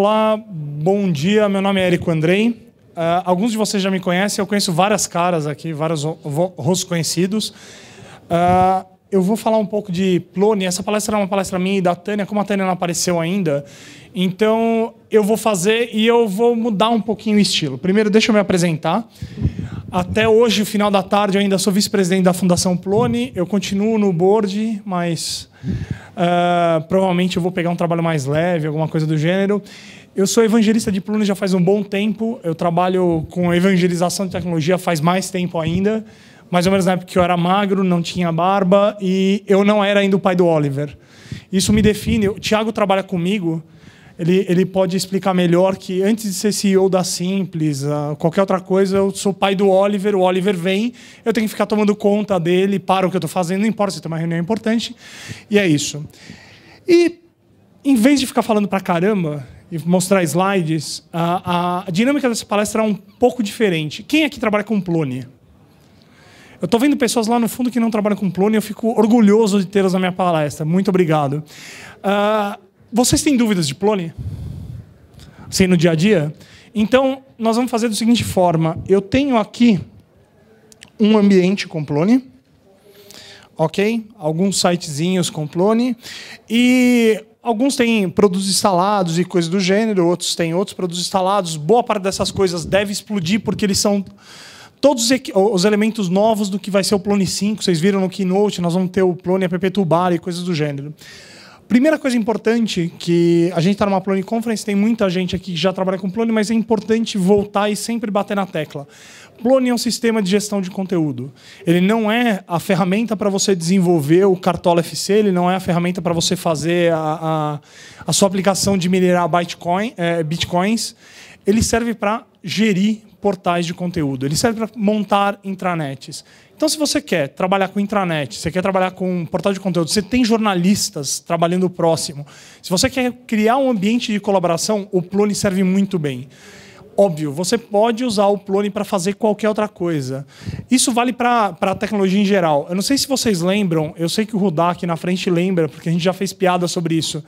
Olá, bom dia. Meu nome é Érico Andrei. Uh, alguns de vocês já me conhecem, eu conheço várias caras aqui, vários rostos conhecidos. Uh, eu vou falar um pouco de Plone. Essa palestra é uma palestra minha e da Tânia, como a Tânia não apareceu ainda. Então, eu vou fazer e eu vou mudar um pouquinho o estilo. Primeiro, deixa eu me apresentar. Até hoje, final da tarde, eu ainda sou vice-presidente da Fundação Plone. Eu continuo no board, mas uh, provavelmente eu vou pegar um trabalho mais leve, alguma coisa do gênero. Eu sou evangelista de Plone já faz um bom tempo. Eu trabalho com evangelização de tecnologia faz mais tempo ainda mais ou menos na época que eu era magro, não tinha barba e eu não era ainda o pai do Oliver. Isso me define. O Thiago trabalha comigo, ele, ele pode explicar melhor que antes de ser CEO da Simples, uh, qualquer outra coisa, eu sou pai do Oliver, o Oliver vem, eu tenho que ficar tomando conta dele, para o que eu estou fazendo, não importa se tem uma reunião importante, e é isso. E, em vez de ficar falando para caramba e mostrar slides, a, a dinâmica dessa palestra é um pouco diferente. Quem aqui trabalha com Plone? Eu estou vendo pessoas lá no fundo que não trabalham com plone eu fico orgulhoso de tê-las na minha palestra. Muito obrigado. Uh, vocês têm dúvidas de plone? Sim, no dia a dia? Então, nós vamos fazer da seguinte forma. Eu tenho aqui um ambiente com plone, ok? Alguns sitezinhos com plone. E alguns têm produtos instalados e coisas do gênero, outros têm outros produtos instalados. Boa parte dessas coisas deve explodir porque eles são todos os elementos novos do que vai ser o Plone 5. Vocês viram no Keynote, nós vamos ter o Plone app Tubar e coisas do gênero. Primeira coisa importante, que a gente está numa Plone Conference, tem muita gente aqui que já trabalha com Plone, mas é importante voltar e sempre bater na tecla. Plone é um sistema de gestão de conteúdo. Ele não é a ferramenta para você desenvolver o Cartola FC, ele não é a ferramenta para você fazer a, a, a, sua aplicação de minerar Bitcoin, é, bitcoins. Ele serve para gerir portais de conteúdo. Ele serve para montar intranets. Então, se você quer trabalhar com intranet, você quer trabalhar com portal de conteúdo, você tem jornalistas trabalhando próximo. Se você quer criar um ambiente de colaboração, o Plone serve muito bem. Óbvio, você pode usar o Plone para fazer qualquer outra coisa. Isso vale para a tecnologia em geral. Eu não sei se vocês lembram, eu sei que o Rudá aqui na frente lembra, porque a gente já fez piada sobre isso.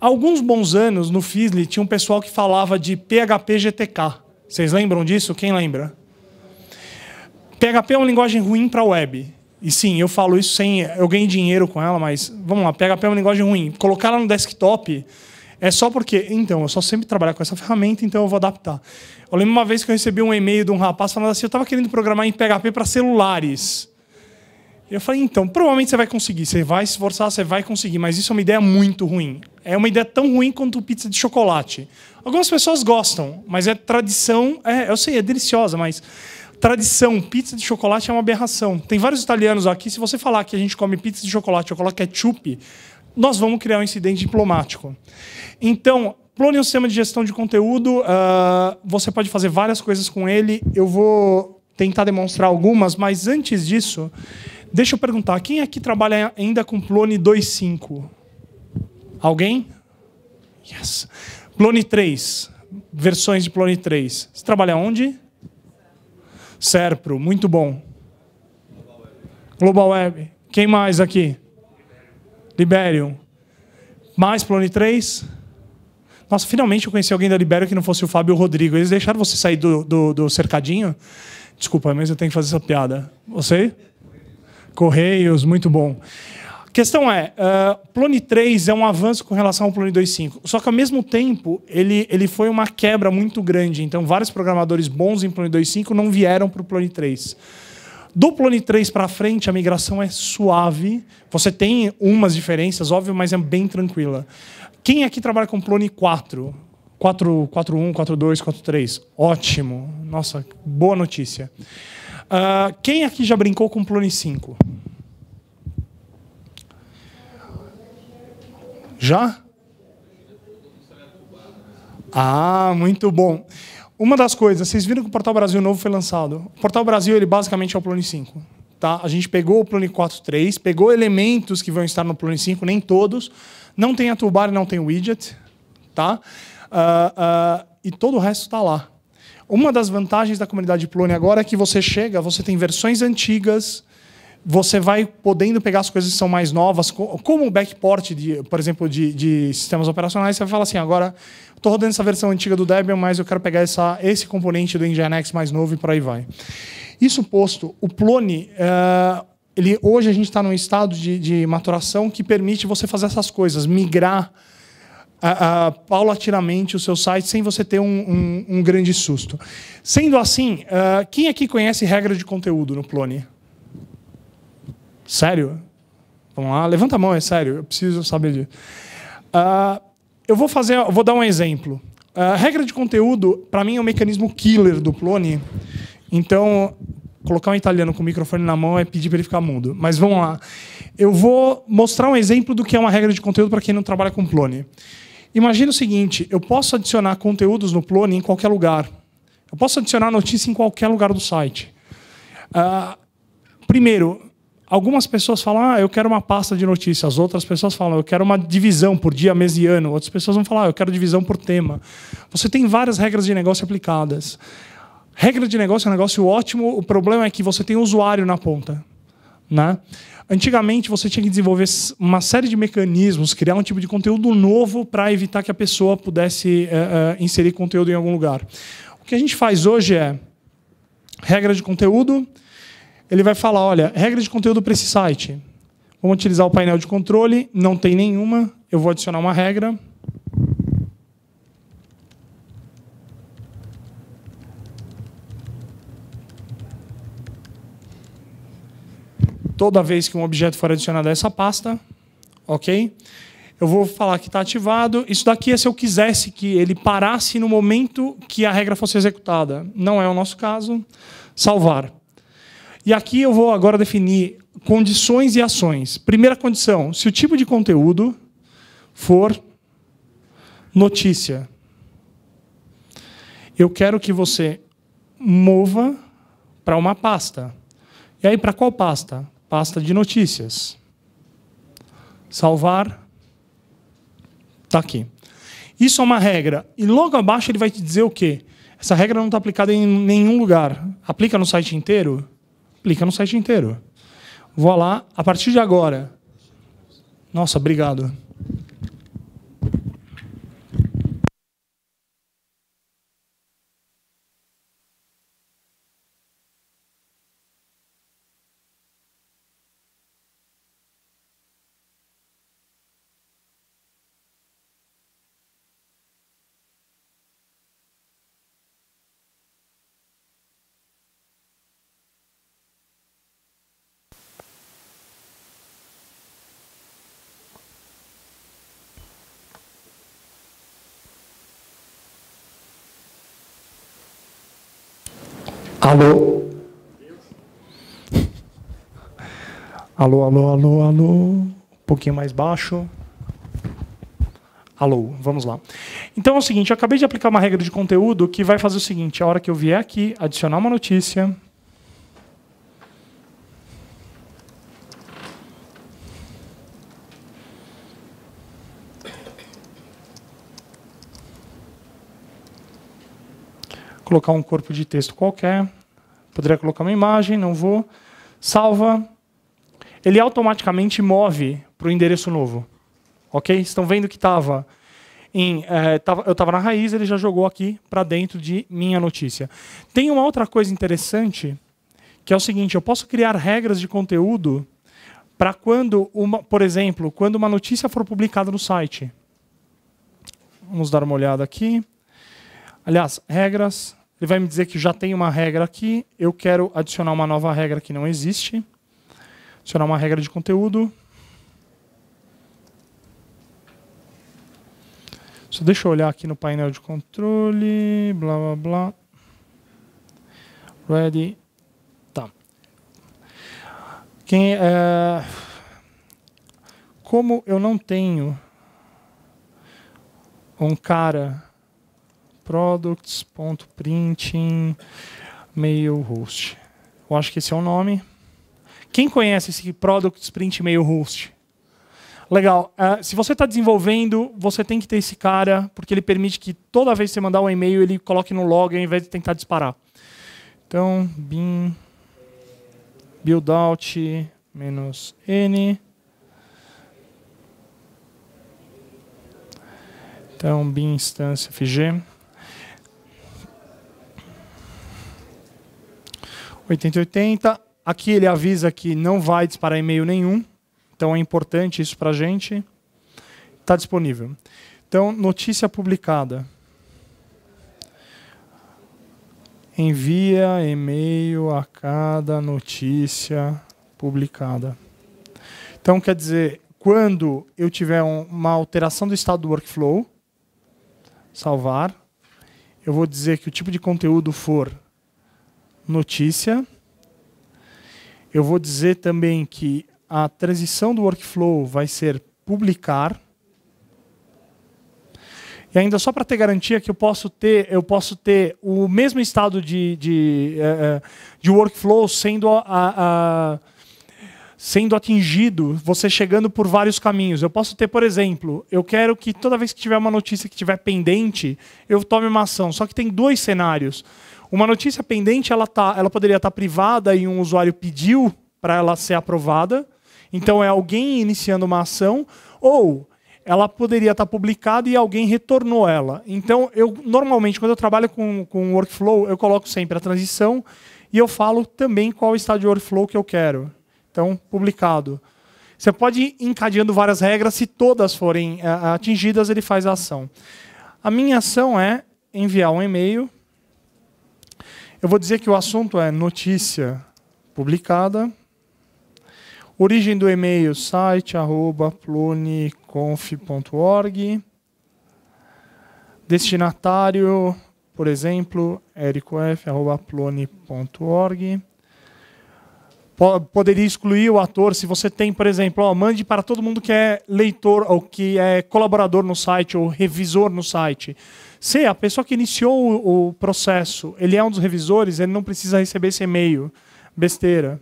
Há alguns bons anos, no Fizzly, tinha um pessoal que falava de PHP GTK. Vocês lembram disso? Quem lembra? PHP é uma linguagem ruim para a web. E sim, eu falo isso sem. Eu ganhei dinheiro com ela, mas vamos lá, PHP é uma linguagem ruim. Colocar ela no desktop é só porque. Então, eu só sempre trabalho com essa ferramenta, então eu vou adaptar. Eu lembro uma vez que eu recebi um e-mail de um rapaz falando assim: eu estava querendo programar em PHP para celulares. Eu falei, então, provavelmente você vai conseguir, você vai se esforçar, você vai conseguir, mas isso é uma ideia muito ruim. É uma ideia tão ruim quanto pizza de chocolate. Algumas pessoas gostam, mas é tradição, é, eu sei, é deliciosa, mas tradição, pizza de chocolate é uma aberração. Tem vários italianos aqui, se você falar que a gente come pizza de chocolate, eu coloco ketchup, nós vamos criar um incidente diplomático. Então, Plone é um sistema de gestão de conteúdo, uh, você pode fazer várias coisas com ele, eu vou tentar demonstrar algumas, mas antes disso, Deixa eu perguntar, quem aqui trabalha ainda com Plone 2.5? Alguém? Yes. Plone 3, versões de Plone 3. Você trabalha onde? Serpro, muito bom. Global Web. Quem mais aqui? Liberium. Mais Plone 3? Nossa, finalmente eu conheci alguém da Liberium que não fosse o Fábio ou o Rodrigo. Eles deixaram você sair do, do, do cercadinho? Desculpa, mas eu tenho que fazer essa piada. Você? Correios, muito bom. A questão é, uh, Plone 3 é um avanço com relação ao Plone 2.5, só que ao mesmo tempo ele, ele foi uma quebra muito grande. Então, vários programadores bons em Plone 2.5 não vieram para o Plone 3. Do Plone 3 para frente, a migração é suave. Você tem umas diferenças, óbvio, mas é bem tranquila. Quem aqui trabalha com Plone 4? 4.1, 4.2, 4.3? Ótimo. Nossa, boa notícia. Uh, quem aqui já brincou com Plone 5? Já? Ah, muito bom. Uma das coisas, vocês viram que o Portal Brasil novo foi lançado. O Portal Brasil, ele basicamente é o Plone 5. Tá? A gente pegou o Plone 4.3, pegou elementos que vão estar no Plone 5, nem todos. Não tem a toolbar não tem o widget. Tá? Uh, uh, e todo o resto está lá. Uma das vantagens da comunidade Plone agora é que você chega, você tem versões antigas, você vai podendo pegar as coisas que são mais novas, como o backport, de, por exemplo, de, de sistemas operacionais, você vai falar assim, agora Estou rodando essa versão antiga do Debian, mas eu quero pegar essa, esse componente do Nginx mais novo e por aí vai. Isso posto, o Plone, uh, ele, hoje a gente está num estado de, de, maturação que permite você fazer essas coisas, migrar uh, uh, paulatinamente o seu site sem você ter um, um, um grande susto. Sendo assim, quem aqui conhece regra de conteúdo no Plone? Sério? Vamos lá, levanta a mão, é sério, eu preciso saber disso. Uh, eu vou fazer, vou dar um exemplo. A regra de conteúdo, para mim, é o um mecanismo killer do Plone. Então, colocar um italiano com o microfone na mão é pedir para ele ficar mudo. Mas vamos lá. Eu vou mostrar um exemplo do que é uma regra de conteúdo para quem não trabalha com Plone. Imagina o seguinte: eu posso adicionar conteúdos no Plone em qualquer lugar. Eu posso adicionar notícia em qualquer lugar do site. Uh, primeiro, Algumas pessoas falam, ah, eu quero uma pasta de notícias. Outras pessoas falam, eu quero uma divisão por dia, mês e ano. Outras pessoas vão falar, ah, eu quero divisão por tema. Você tem várias regras de negócio aplicadas. Regra de negócio é um negócio ótimo. O problema é que você tem usuário na ponta. Né? Antigamente, você tinha que desenvolver uma série de mecanismos, criar um tipo de conteúdo novo para evitar que a pessoa pudesse uh, uh, inserir conteúdo em algum lugar. O que a gente faz hoje é regra de conteúdo, ele vai falar, olha, regra de conteúdo para esse site. Vamos utilizar o painel de controle, não tem nenhuma, eu vou adicionar uma regra. Toda vez que um objeto for adicionado a essa pasta, ok? Eu vou falar que está ativado. Isso daqui é se eu quisesse que ele parasse no momento que a regra fosse executada. Não é o nosso caso. Salvar. E aqui eu vou agora definir condições e ações. Primeira condição: se o tipo de conteúdo for notícia, eu quero que você mova para uma pasta. E aí, para qual pasta? Pasta de notícias. Salvar. Está aqui. Isso é uma regra. E logo abaixo ele vai te dizer o quê? Essa regra não está aplicada em nenhum lugar. Aplica no site inteiro? Aplica no site inteiro. Vou lá, a partir de agora. Nossa, obrigado. Alô? Alô, alô, alô, alô. Um pouquinho mais baixo. Alô, vamos lá. Então é o seguinte, eu acabei de aplicar uma regra de conteúdo que vai fazer o seguinte, a hora que eu vier aqui, adicionar uma notícia, colocar um corpo de texto qualquer. Poderia colocar uma imagem, não vou. Salva. Ele automaticamente move para o endereço novo. Ok? Estão vendo que estava em, é, tava, eu estava na raiz, ele já jogou aqui para dentro de minha notícia. Tem uma outra coisa interessante, que é o seguinte: eu posso criar regras de conteúdo para quando, uma, por exemplo, quando uma notícia for publicada no site. Vamos dar uma olhada aqui. Aliás, regras. Ele vai me dizer que já tem uma regra aqui. Eu quero adicionar uma nova regra que não existe. Adicionar uma regra de conteúdo. Só deixa eu olhar aqui no painel de controle. Blá, blá, blá. Ready. Tá. Quem, é... Como eu não tenho um cara products.printing mail host. Eu acho que esse é o nome. Quem conhece esse products host? Legal. Uh, se você está desenvolvendo, você tem que ter esse cara, porque ele permite que toda vez que você mandar um e-mail, ele coloque no log ao invés de tentar disparar. Então, bin buildout menos n Então, bin instância fg. 8080. Aqui ele avisa que não vai disparar e-mail nenhum. Então é importante isso para a gente. Está disponível. Então, notícia publicada. Envia e-mail a cada notícia publicada. Então, quer dizer, quando eu tiver uma alteração do estado do workflow, salvar, eu vou dizer que o tipo de conteúdo for notícia. Eu vou dizer também que a transição do workflow vai ser publicar. E ainda só para ter garantia que eu posso ter, eu posso ter o mesmo estado de, de, eh, eh, de workflow sendo, a, a, sendo atingido, você chegando por vários caminhos. Eu posso ter, por exemplo, eu quero que toda vez que tiver uma notícia que estiver pendente, eu tome uma ação. Só que tem dois cenários. Uma notícia pendente, ela, tá, ela poderia estar tá privada e um usuário pediu para ela ser aprovada. Então é alguém iniciando uma ação, ou ela poderia estar publicada e alguém retornou ela. Então, eu normalmente, quando eu trabalho com, com workflow, eu coloco sempre a transição e eu falo também qual estado de workflow que eu quero. Então, publicado. Você pode ir encadeando várias regras, se todas forem uh, atingidas, ele faz a ação. A minha ação é enviar um e-mail. Eu vou dizer que o assunto é notícia publicada. Origem do e-mail, site arroba pluniconf.org. Destinatário, por exemplo, ericof.plone.org. Poderia excluir o ator se você tem, por exemplo, ó, mande para todo mundo que é leitor ou que é colaborador no site ou revisor no site. Se a pessoa que iniciou o processo, ele é um dos revisores, ele não precisa receber esse e-mail. Besteira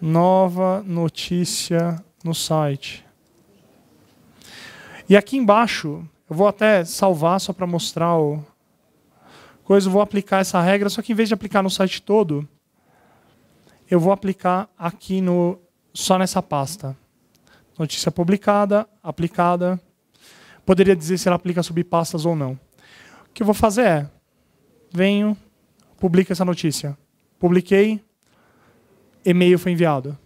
nova notícia no site. E aqui embaixo, eu vou até salvar só para mostrar o coisa, eu vou aplicar essa regra, só que em vez de aplicar no site todo, eu vou aplicar aqui no só nessa pasta. Notícia publicada, aplicada. Poderia dizer se ela aplica subpastas ou não. O que eu vou fazer é, venho, publico essa notícia. Publiquei, e-mail foi enviado.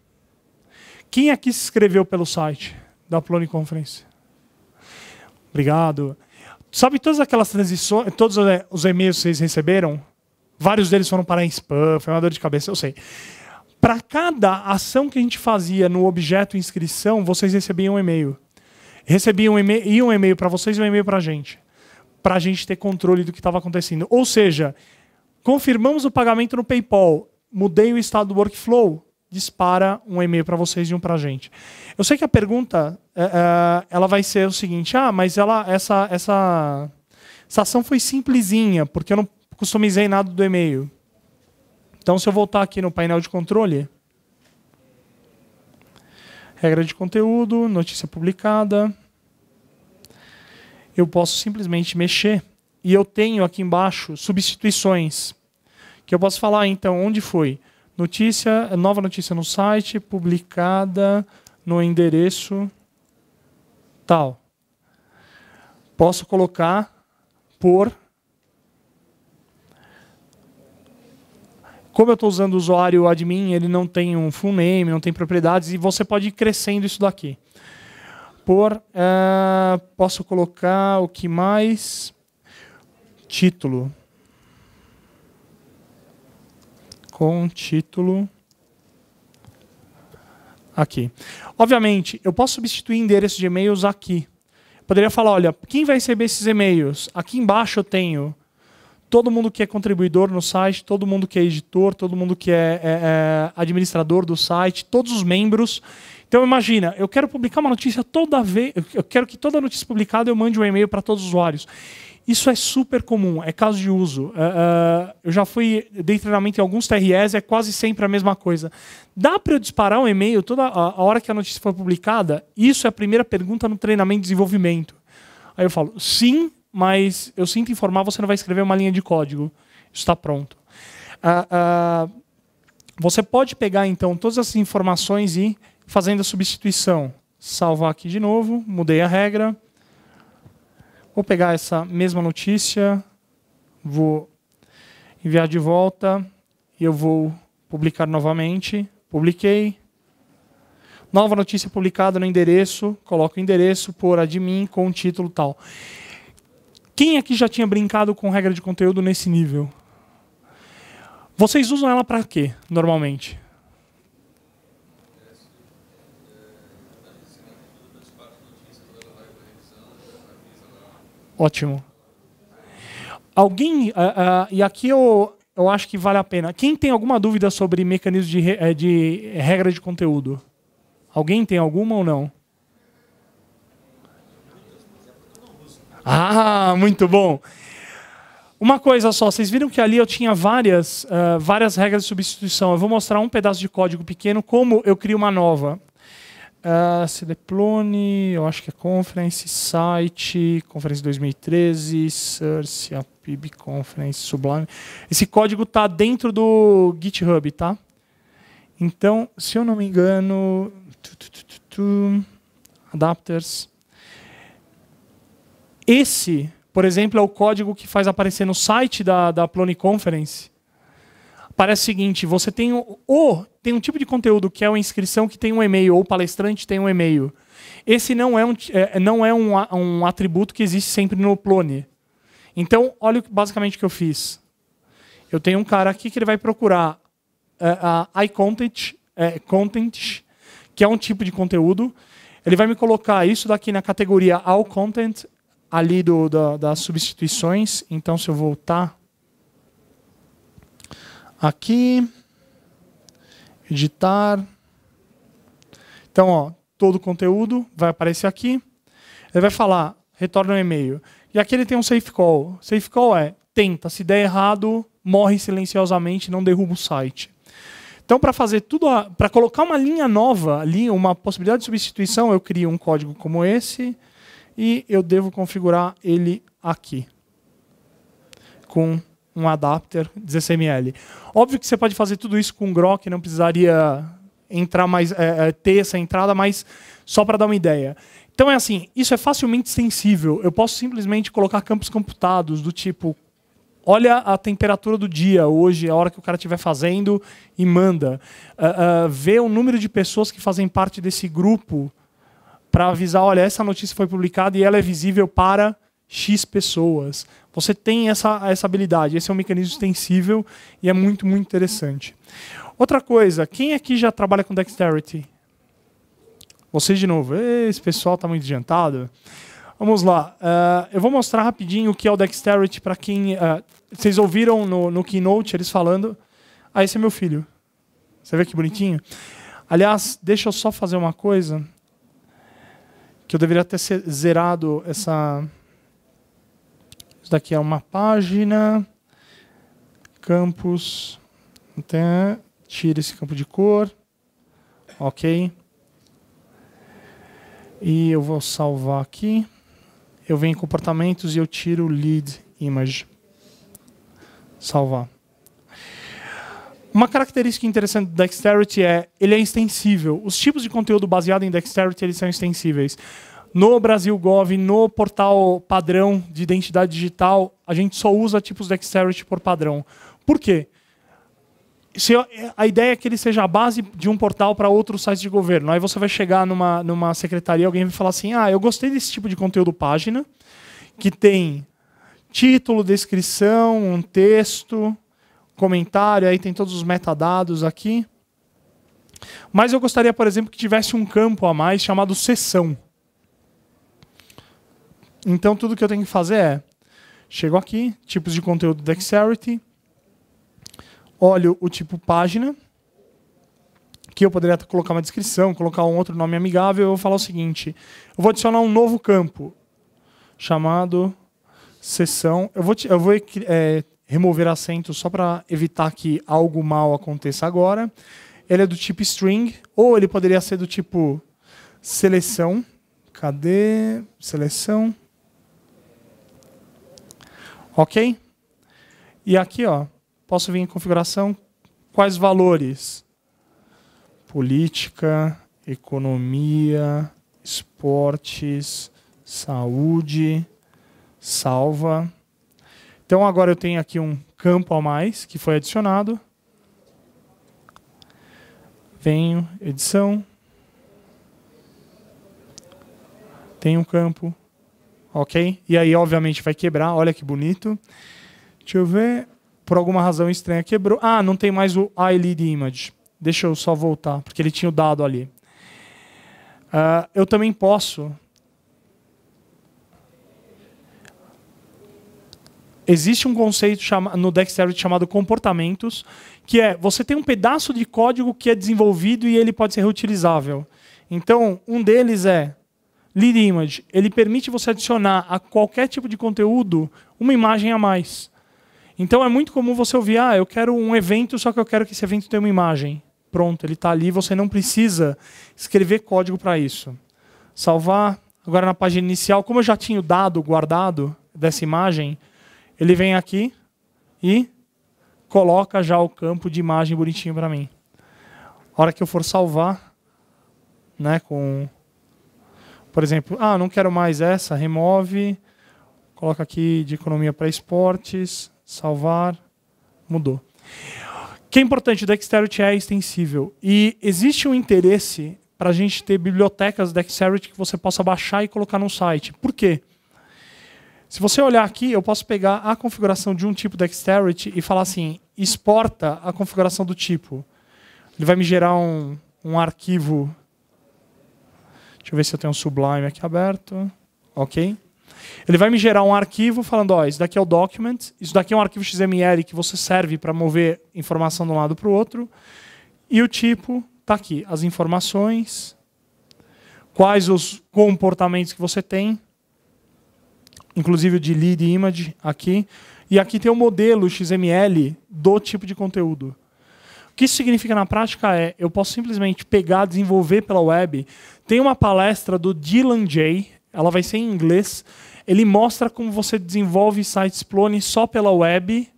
Quem aqui se inscreveu pelo site da Plone Conference? Obrigado. Sabe todas aquelas transições, todos os e-mails que vocês receberam? Vários deles foram para spam, foi uma dor de cabeça, eu sei. Para cada ação que a gente fazia no objeto inscrição, vocês recebiam um e-mail. Recebiam um e-mail, um e-mail para vocês e um e-mail para a gente. Para a gente ter controle do que estava acontecendo. Ou seja, confirmamos o pagamento no PayPal mudei o estado do workflow, dispara um e-mail para vocês e um para a gente. Eu sei que a pergunta é, é, ela vai ser o seguinte: ah, mas ela, essa, essa, essa ação foi simplesinha, porque eu não customizei nada do e-mail. Então, se eu voltar aqui no painel de controle, regra de conteúdo, notícia publicada, eu posso simplesmente mexer e eu tenho aqui embaixo substituições que eu posso falar então onde foi. Notícia, nova notícia no site, publicada no endereço tal. Posso colocar por. Como eu estou usando o usuário admin, ele não tem um full name, não tem propriedades, e você pode ir crescendo isso daqui. Por. Uh, posso colocar o que mais? Título. com título aqui. Obviamente, eu posso substituir endereço de e-mails aqui. poderia falar, olha, quem vai receber esses e-mails? Aqui embaixo eu tenho todo mundo que é contribuidor no site, todo mundo que é editor, todo mundo que é, é, é administrador do site, todos os membros. Então imagina, eu quero publicar uma notícia toda vez, eu quero que toda notícia publicada eu mande um e-mail para todos os usuários. Isso é super comum, é caso de uso. Uh, eu já fui, dei treinamento em alguns TRS, é quase sempre a mesma coisa. Dá para eu disparar um e-mail toda a, hora que a notícia for publicada? Isso é a primeira pergunta no treinamento de desenvolvimento. Aí eu falo, sim, mas eu sinto informar, você não vai escrever uma linha de código. Isso está pronto. Uh, você pode pegar, então, todas essas informações e fazendo a substituição. Salvar aqui de novo, mudei a regra Vou pegar essa mesma notícia, vou enviar de volta e eu vou publicar novamente. Publiquei. Nova notícia publicada no endereço, coloco o endereço por admin com o título tal. Quem aqui já tinha brincado com regra de conteúdo nesse nível? Vocês usam ela para quê, normalmente? Ótimo. Alguém, uh, uh, e aqui eu, eu acho que vale a pena. Quem tem alguma dúvida sobre mecanismos de, re, eh, de regra de conteúdo? Alguém tem alguma ou não? Ah, muito bom. Uma coisa só, vocês viram que ali eu tinha várias, uh, várias regras de substituição. Eu vou mostrar um pedaço de código pequeno, como eu crio uma nova. Uh, eu acho que é Conference, Site, Conference 2013, Source, a PIB Conference, Sublime. Esse código está dentro do GitHub, tá? Então, se eu não me engano, tu, tu, tu, adapters. Esse, por exemplo, é o código que faz aparecer no site da, da Plone Conference parece o seguinte: você tem o, o, tem um tipo de conteúdo que é uma inscrição que tem um e-mail, ou o palestrante tem um e-mail. Esse não é um, é, não é um, um atributo que existe sempre no Plone. Então, olha basicamente o que eu fiz. Eu tenho um cara aqui que ele vai procurar uh, uh, iContent, uh, content, que é um tipo de conteúdo. Ele vai me colocar isso daqui na categoria All Content, ali do, da, das substituições. Então, se eu voltar Aqui, editar. Então, ó, todo o conteúdo vai aparecer aqui. Ele vai falar, retorna um e-mail. E aqui ele tem um safe call. Safe call é, tenta, se der errado, morre silenciosamente, não derruba o site. Então, para fazer tudo, para colocar uma linha nova ali, uma possibilidade de substituição, eu crio um código como esse e eu devo configurar ele aqui com um adapter 16ml. Óbvio que você pode fazer tudo isso com Grok, não precisaria entrar mais, é, é, ter essa entrada, mas só para dar uma ideia. Então é assim, isso é facilmente sensível. Eu posso simplesmente colocar campos computados do tipo, olha a temperatura do dia hoje, a hora que o cara estiver fazendo e manda. Uh, uh, vê o número de pessoas que fazem parte desse grupo para avisar, olha, essa notícia foi publicada e ela é visível para X pessoas. Você tem essa, essa habilidade. Esse é um mecanismo extensível e é muito, muito interessante. Outra coisa, quem aqui já trabalha com Dexterity? Vocês de novo. Esse pessoal está muito adiantado. Vamos lá. Uh, eu vou mostrar rapidinho o que é o Dexterity para quem. Uh, vocês ouviram no, no Keynote eles falando. Ah, esse é meu filho. Você vê que bonitinho? Aliás, deixa eu só fazer uma coisa. Que eu deveria ter zerado essa isso daqui é uma página, campos, até tira esse campo de cor, ok. E eu vou salvar aqui. Eu venho em comportamentos e eu tiro lead image. Salvar. Uma característica interessante do Dexterity é ele é extensível. Os tipos de conteúdo baseado em Dexterity eles são extensíveis no Brasil Gov, no portal padrão de identidade digital, a gente só usa tipos Dexterity por padrão. Por quê? Se a ideia é que ele seja a base de um portal para outros sites de governo. Aí você vai chegar numa, numa secretaria, alguém vai falar assim: ah, eu gostei desse tipo de conteúdo página, que tem título, descrição, um texto, comentário, aí tem todos os metadados aqui. Mas eu gostaria, por exemplo, que tivesse um campo a mais chamado sessão. Então, tudo que eu tenho que fazer é, chego aqui, tipos de conteúdo Dexterity, olho o tipo página, que eu poderia colocar uma descrição, colocar um outro nome amigável, eu vou falar o seguinte, eu vou adicionar um novo campo, chamado sessão. Eu vou, eu vou é, remover acento só para evitar que algo mal aconteça agora. Ele é do tipo string, ou ele poderia ser do tipo seleção. Cadê? Seleção. Ok? E aqui, ó, posso vir em configuração quais valores? Política, economia, esportes, saúde, salva. Então agora eu tenho aqui um campo a mais que foi adicionado. Venho, edição. Tem um campo. Ok? E aí, obviamente, vai quebrar. Olha que bonito. Deixa eu ver. Por alguma razão estranha quebrou. Ah, não tem mais o iLead Image. Deixa eu só voltar, porque ele tinha o dado ali. Uh, eu também posso existe um conceito no Dexterity chamado comportamentos, que é você tem um pedaço de código que é desenvolvido e ele pode ser reutilizável. Então, um deles é Lead Image. Ele permite você adicionar a qualquer tipo de conteúdo uma imagem a mais. Então, é muito comum você ouvir, ah, eu quero um evento, só que eu quero que esse evento tenha uma imagem. Pronto, ele está ali, você não precisa escrever código para isso. Salvar. Agora, na página inicial, como eu já tinha o dado guardado dessa imagem, ele vem aqui e coloca já o campo de imagem bonitinho para mim. A hora que eu for salvar, né, com, por exemplo, ah, não quero mais essa, remove, coloca aqui de economia para esportes, salvar, mudou. O que é importante, o Dexterity é extensível e existe um interesse para a gente ter bibliotecas Dexterity que você possa baixar e colocar no site. Por quê? Se você olhar aqui, eu posso pegar a configuração de um tipo Dexterity e falar assim, exporta a configuração do tipo. Ele vai me gerar um, um arquivo. Deixa eu ver se eu tenho um Sublime aqui aberto. Ok. Ele vai me gerar um arquivo falando, ó, isso daqui é o document, isso daqui é um arquivo XML que você serve para mover informação de um lado para o outro. E o tipo está aqui, as informações, quais os comportamentos que você tem, inclusive o de lead image aqui. E aqui tem o modelo XML do tipo de conteúdo. O que isso significa na prática é, eu posso simplesmente pegar, desenvolver pela web. Tem uma palestra do Dylan J, ela vai ser em inglês. Ele mostra como você desenvolve sites clone só pela web,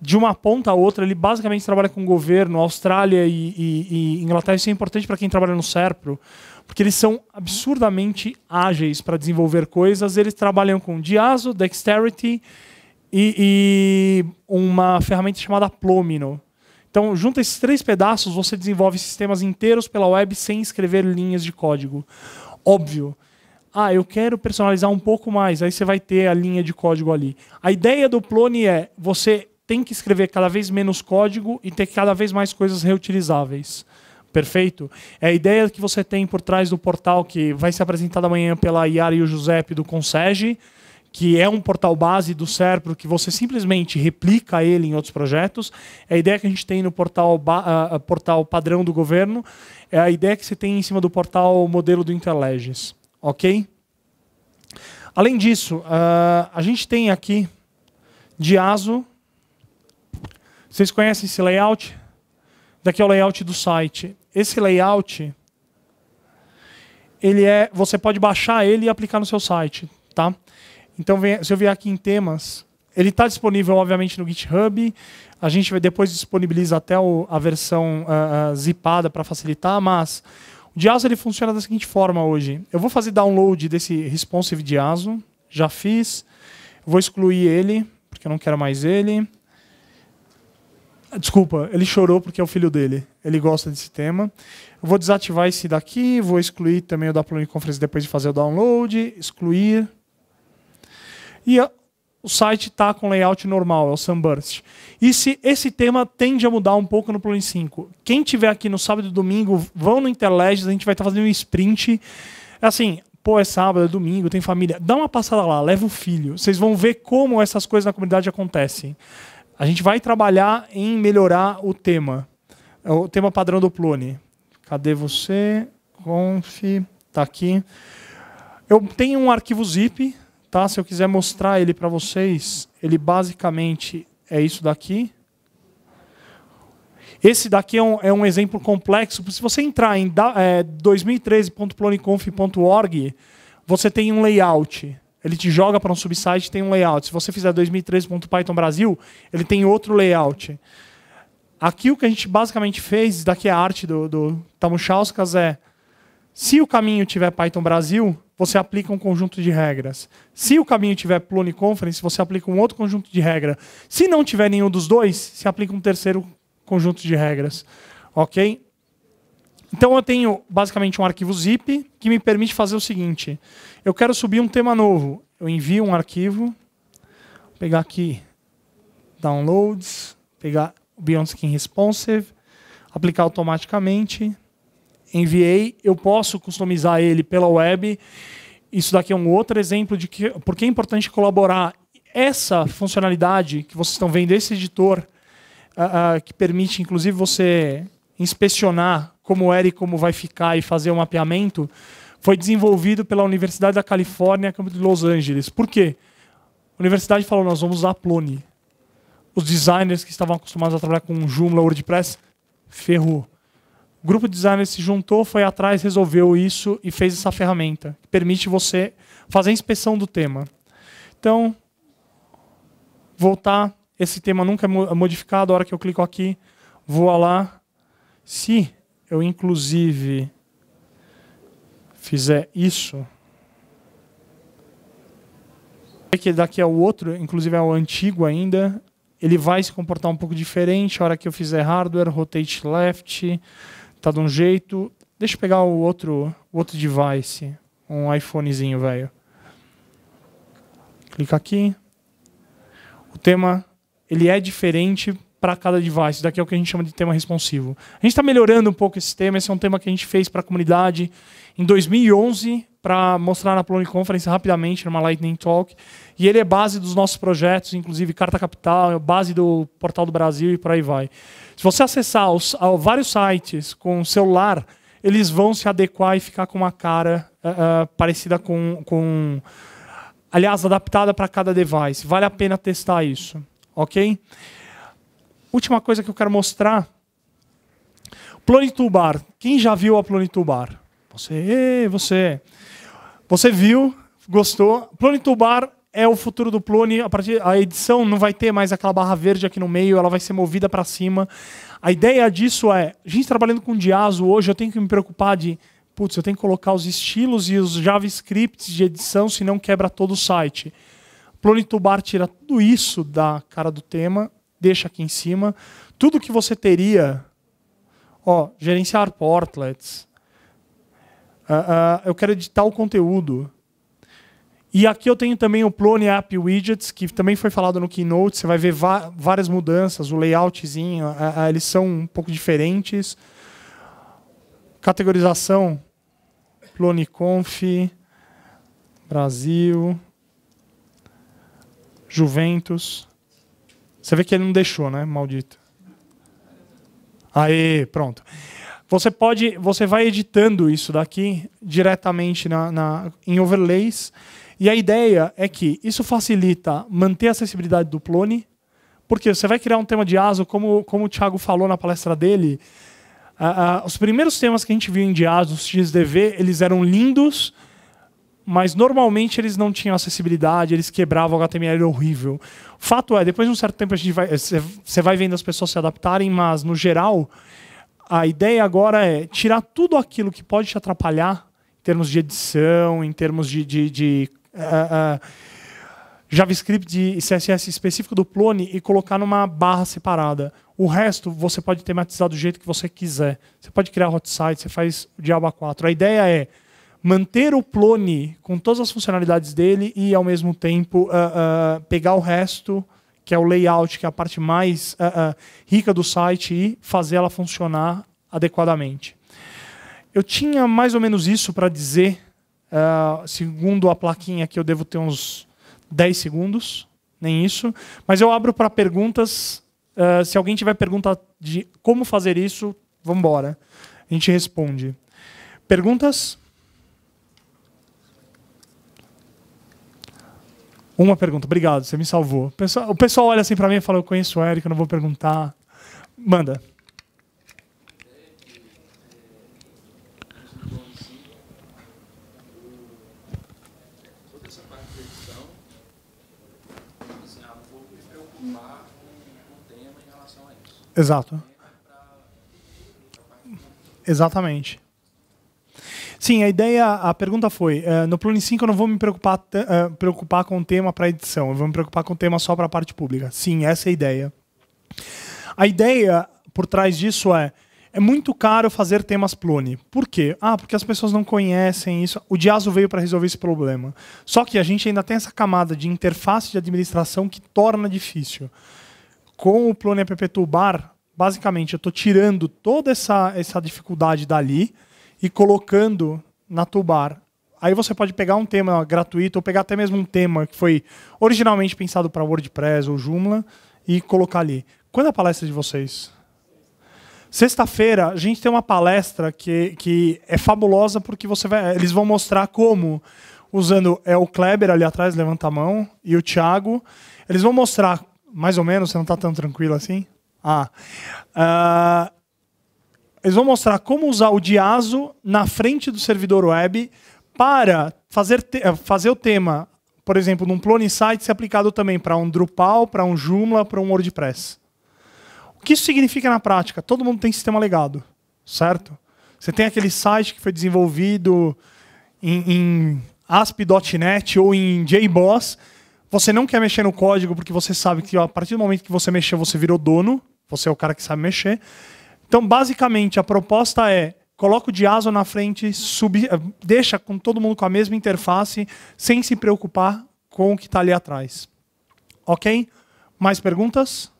de uma ponta a outra. Ele basicamente trabalha com governo, Austrália e, e, e Inglaterra. Isso é importante para quem trabalha no SERPRO porque eles são absurdamente ágeis para desenvolver coisas. Eles trabalham com Diazo, Dexterity e, e uma ferramenta chamada Plomino. Então, junta esses três pedaços, você desenvolve sistemas inteiros pela web sem escrever linhas de código. Óbvio. Ah, eu quero personalizar um pouco mais. Aí você vai ter a linha de código ali. A ideia do Plone é você tem que escrever cada vez menos código e ter cada vez mais coisas reutilizáveis. Perfeito? É a ideia que você tem por trás do portal que vai ser apresentado amanhã pela Yara e o Giuseppe do Consege, que é um portal base do Serpro que você simplesmente replica ele em outros projetos. É a ideia que a gente tem no portal, uh, portal padrão do governo. É a ideia que você tem em cima do portal modelo do Interleges. Ok? Além disso, uh, a gente tem aqui Diazo. Vocês conhecem esse layout? Daqui é o layout do site esse layout ele é, você pode baixar ele e aplicar no seu site, tá? Então, se eu vier aqui em temas, ele está disponível, obviamente, no GitHub. A gente depois disponibiliza até o, a versão uh, uh, zipada para facilitar, mas o Diazo ele funciona da seguinte forma hoje. Eu vou fazer download desse responsive Diazo, já fiz. Vou excluir ele, porque eu não quero mais ele. Desculpa, ele chorou porque é o filho dele. Ele gosta desse tema. Eu vou desativar esse daqui, vou excluir também o da Plone Conference depois de fazer o download, excluir. E a, o site está com layout normal, é o Sunburst. E se esse tema tende a mudar um pouco no Plone 5. Quem tiver aqui no sábado e domingo, vão no Interledges, a gente vai estar tá fazendo um sprint. Assim, pô, é sábado, é domingo, tem família. Dá uma passada lá, leva o filho. Vocês vão ver como essas coisas na comunidade acontecem. A gente vai trabalhar em melhorar o tema. O tema padrão do Plone. Cadê você? Conf, tá aqui. Eu tenho um arquivo zip, tá? Se eu quiser mostrar ele para vocês, ele basicamente é isso daqui. Esse daqui é um, é um exemplo complexo. Se você entrar em é, 2013.ploniconf.org, você tem um layout. Ele te joga para um subsite tem um layout. Se você fizer 2013.python Brasil, ele tem outro layout. Aqui o que a gente basicamente fez, daqui a arte do, do Tamuchauskas, é se o caminho tiver Python Brasil, você aplica um conjunto de regras. Se o caminho tiver Plone Conference, você aplica um outro conjunto de regras. Se não tiver nenhum dos dois, se aplica um terceiro conjunto de regras. Ok? Então eu tenho basicamente um arquivo zip que me permite fazer o seguinte: eu quero subir um tema novo. Eu envio um arquivo, vou pegar aqui downloads, pegar o Beyond Skin Responsive, aplicar automaticamente, enviei, eu posso customizar ele pela web. Isso daqui é um outro exemplo de que porque é importante colaborar. Essa funcionalidade que vocês estão vendo, esse editor, uh, uh, que permite, inclusive, você inspecionar como era e como vai ficar e fazer o um mapeamento, foi desenvolvido pela Universidade da Califórnia, Campo de Los Angeles. Por quê? A universidade falou, nós vamos usar Plone. Os designers que estavam acostumados a trabalhar com Joomla, WordPress, ferrou. O grupo de designers se juntou, foi atrás, resolveu isso e fez essa ferramenta que permite você fazer a inspeção do tema. Então, voltar, esse tema nunca é modificado, a hora que eu clico aqui, vou lá. Se eu, inclusive, fizer isso, que daqui é o outro, inclusive é o antigo ainda, ele vai se comportar um pouco diferente. A hora que eu fizer hardware, rotate left, tá de um jeito. Deixa eu pegar o outro, o outro device, um iPhonezinho, velho. Clica aqui. O tema ele é diferente para cada device. Isso daqui é o que a gente chama de tema responsivo. A gente está melhorando um pouco esse tema. Esse é um tema que a gente fez para a comunidade em 2011 para mostrar na Plone Conference rapidamente, numa Lightning Talk. E ele é base dos nossos projetos, inclusive Carta Capital, é base do Portal do Brasil e por aí vai. Se você acessar os, vários sites com celular, eles vão se adequar e ficar com uma cara uh, uh, parecida com, com. Aliás, adaptada para cada device. Vale a pena testar isso. Ok? Última coisa que eu quero mostrar. Plone Toolbar. Quem já viu a Plone Toolbar? Você, você. Você viu, gostou. Plone Toolbar é o futuro do Plone. A, partir, a edição não vai ter mais aquela barra verde aqui no meio, ela vai ser movida para cima. A ideia disso é, a gente trabalhando com Diazo hoje, eu tenho que me preocupar de, putz, eu tenho que colocar os estilos e os JavaScripts de edição, senão quebra todo o site. Plone Toolbar tira tudo isso da cara do tema, deixa aqui em cima. Tudo que você teria, ó, gerenciar portlets, Uh, eu quero editar o conteúdo. E aqui eu tenho também o Plone App Widgets, que também foi falado no Keynote. Você vai ver várias mudanças, o layoutzinho, uh, eles são um pouco diferentes. Categorização, Plone Conf, Brasil, Juventus. Você vê que ele não deixou, né? Maldito. Aí, pronto. Você pode, você vai editando isso daqui diretamente na, na, em overlays. E a ideia é que isso facilita manter a acessibilidade do Plone, porque você vai criar um tema de ASO, como, como o Thiago falou na palestra dele. Uh, uh, os primeiros temas que a gente viu em Diaso, os XDV, eles eram lindos, mas normalmente eles não tinham acessibilidade, eles quebravam, o HTML horrível. Fato é, depois de um certo tempo a gente vai, você vai vendo as pessoas se adaptarem, mas no geral a ideia agora é tirar tudo aquilo que pode te atrapalhar em termos de edição, em termos de, de, de uh, uh, JavaScript e CSS específico do Plone e colocar numa barra separada. O resto você pode tematizar do jeito que você quiser. Você pode criar hot site, você faz o Diaba 4. A ideia é manter o Plone com todas as funcionalidades dele e, ao mesmo tempo, uh, pegar o resto que é o layout, que é a parte mais uh, uh, rica do site, e fazer ela funcionar adequadamente. Eu tinha mais ou menos isso para dizer. Uh, segundo a plaquinha aqui, eu devo ter uns 10 segundos, nem isso. Mas eu abro para perguntas. se alguém tiver pergunta de como fazer isso, vamos embora. A gente responde. Perguntas? Uma pergunta, obrigado, você me salvou. O pessoal, o pessoal olha assim para mim e fala: Eu conheço o Eric, eu não vou perguntar. Manda. Exato. Exatamente. Sim, a ideia, a pergunta foi: uh, no Plone 5 eu não vou me preocupar, uh, preocupar com o tema para edição, eu vou me preocupar com o tema só para a parte pública. Sim, essa é a ideia. A ideia por trás disso é é muito caro fazer temas Plone. Por quê? Ah, porque as pessoas não conhecem isso. O Diaso veio para resolver esse problema. Só que a gente ainda tem essa camada de interface de administração que torna difícil. Com o Plone App Toolbar, basicamente, eu estou tirando toda essa, essa dificuldade dali e colocando na Toolbar. Aí você pode pegar um tema gratuito ou pegar até mesmo um tema que foi originalmente pensado para WordPress ou Joomla e colocar ali. Quando é a palestra de vocês? Sexta-feira a gente tem uma palestra que, que é fabulosa porque você vai, eles vão mostrar como, usando é o Kleber ali atrás, levanta a mão, e o Thiago, eles vão mostrar, mais ou menos, você não está tão tranquilo assim? Ah, uh, eles vão mostrar como usar o Diaso na frente do servidor web para fazer, fazer o tema, por exemplo, num Plone Site ser aplicado também para um Drupal, para um Joomla, para um WordPress. O que isso significa na prática? Todo mundo tem sistema legado, certo? Você tem aquele site que foi desenvolvido em, em ASP.NET ou em JBoss. Você não quer mexer no código porque você sabe que ó, a partir do momento que você mexer, você virou dono. Você é o cara que sabe mexer. Então, basicamente, a proposta é coloca o Diaso na frente, sub, eh, deixa com todo mundo com a mesma interface, sem se preocupar com o que está ali atrás. Ok? Mais perguntas?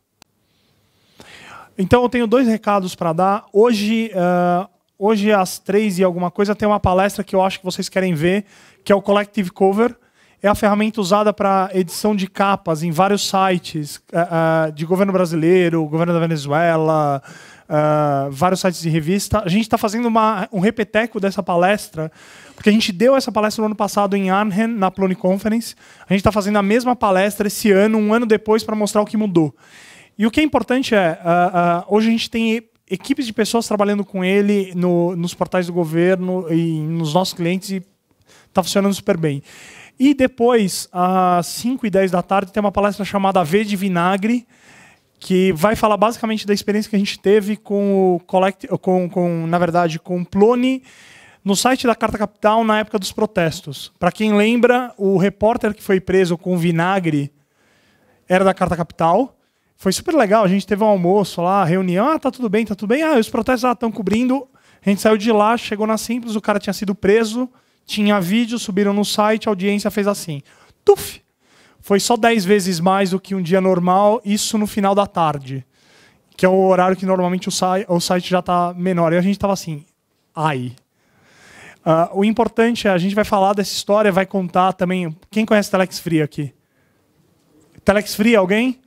Então eu tenho dois recados para dar. Hoje, uh, hoje às três e alguma coisa tem uma palestra que eu acho que vocês querem ver, que é o Collective Cover. É a ferramenta usada para edição de capas em vários sites uh, uh, de governo brasileiro, governo da Venezuela, vários sites de revista. A gente está fazendo uma, um repeteco dessa palestra, porque a gente deu essa palestra no ano passado em Arnhem, na Plone Conference. A gente está fazendo a mesma palestra esse ano, um ano depois, para mostrar o que mudou. E o que é importante é, uh, uh, hoje a gente tem equipes de pessoas trabalhando com ele no, nos portais do governo e nos nossos clientes e está funcionando super bem. E depois, às 5 e 10 da tarde, tem uma palestra chamada V de Vinagre, que vai falar basicamente da experiência que a gente teve com o Collect, com, com na verdade, com o Plone no site da Carta Capital na época dos protestos. Para quem lembra, o repórter que foi preso com vinagre era da Carta Capital. Foi super legal. A gente teve um almoço lá, reunião. Ah, tá tudo bem, tá tudo bem. Ah, os protestos estão cobrindo. A gente saiu de lá, chegou na Simples, o cara tinha sido preso, tinha vídeo, subiram no site, a audiência fez assim. Tuf! Foi só 10 vezes mais do que um dia normal, isso no final da tarde. Que é o horário que normalmente o, site, já está menor. E a gente estava assim, ai. Uh, o importante é, a gente vai falar dessa história, vai contar também. Quem conhece Telex Free aqui? Telex Free, alguém?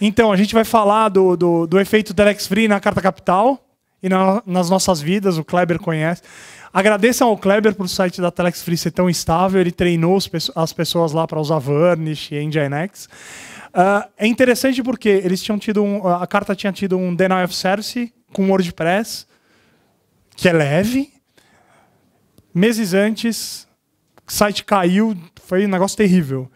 Então, a gente vai falar do, do, do efeito Telex Free na Carta Capital e na, nas nossas vidas, o Kleber conhece. Agradeçam ao Kleber por o site da Telex Free ser tão estável, ele treinou as pessoas lá para usar Varnish e Nginx. Uh, é interessante porque eles tinham tido um, a carta tinha tido um denial of service com WordPress, que é leve. Meses antes, o site caiu, foi um negócio terrível.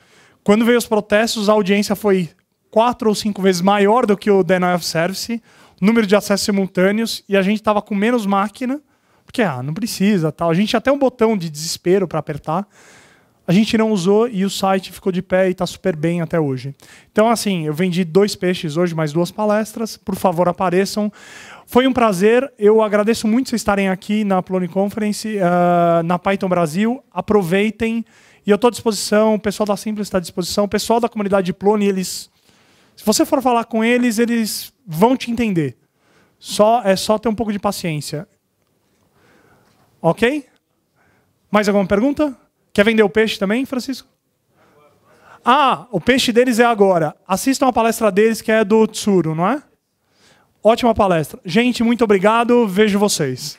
Quando veio os protestos, a audiência foi quatro ou cinco vezes maior do que o denial of service, número de acessos simultâneos, e a gente estava com menos máquina, porque ah, não precisa, tal. A gente tinha até um botão de desespero para apertar. A gente não usou e o site ficou de pé e está super bem até hoje. Então, assim, eu vendi dois peixes hoje, mais duas palestras. Por favor, apareçam. Foi um prazer. Eu agradeço muito vocês estarem aqui na Plone Conference, uh, na Python Brasil. Aproveitem. E eu estou à disposição, o pessoal da Simples está à disposição, o pessoal da comunidade de Plone, eles se você for falar com eles, eles vão te entender. Só é só ter um pouco de paciência. Ok? Mais alguma pergunta? Quer vender o peixe também, Francisco? Ah, o peixe deles é agora. Assistam a palestra deles, que é do Tsuru, não é? Ótima palestra. Gente, muito obrigado. Vejo vocês.